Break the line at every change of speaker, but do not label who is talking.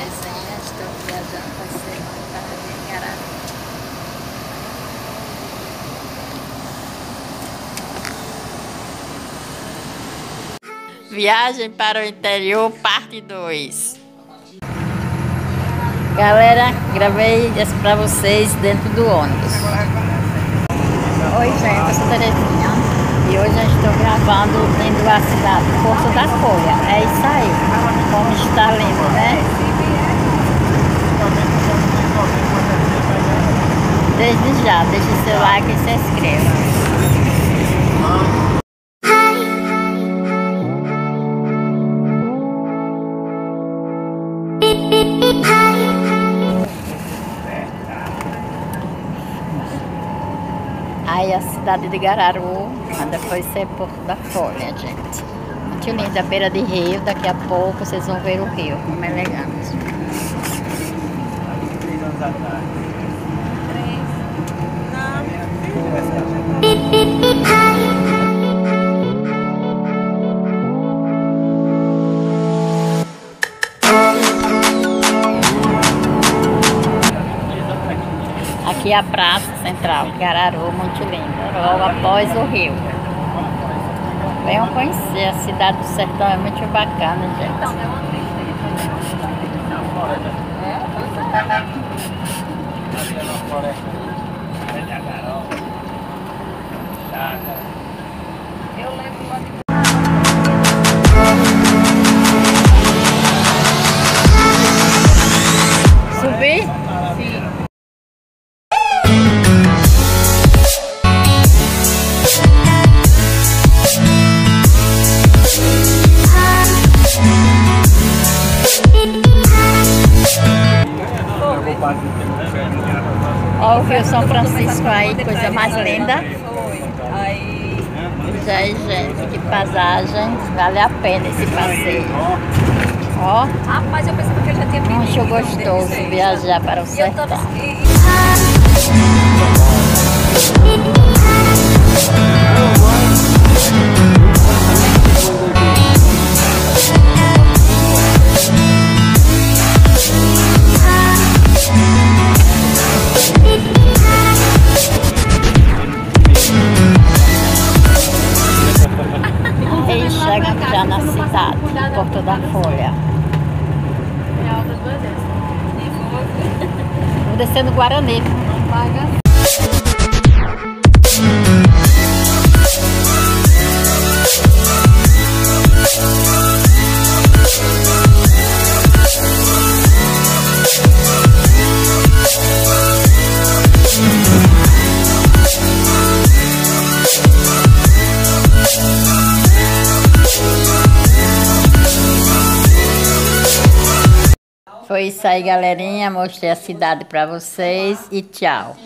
Terezinha, estou viajando para semana em Gararu. Viagem para o interior, parte 2. Galera, gravei isso para vocês dentro do ônibus. Oi gente, eu sou Terezinha e hoje eu estou gravando dentro da cidade, Porto da Folha. É isso aí, como está lindo, né? Desde já, deixe seu like e se inscreva. Aí a cidade de Gararu, depois ser Porto da Folha, gente. Muito linda, beira de rio, daqui a pouco vocês vão ver o rio, como é elegante. Três Aqui a Praça Central, Gararu, muito linda, logo após o rio. Venham conhecer, a cidade do sertão é muito bacana, gente. Eu lembro Ó o Rio São Francisco aí, coisa mais linda. Já, gente, que paisagem. Vale a pena esse passeio. Ó. Rapaz, eu pensava que eu já tinha Muito gostoso viajar para o sertão. Na cidade, Porto da Folha. Vou descer no Guarani. Foi isso aí, galerinha. Mostrei a cidade para vocês e tchau.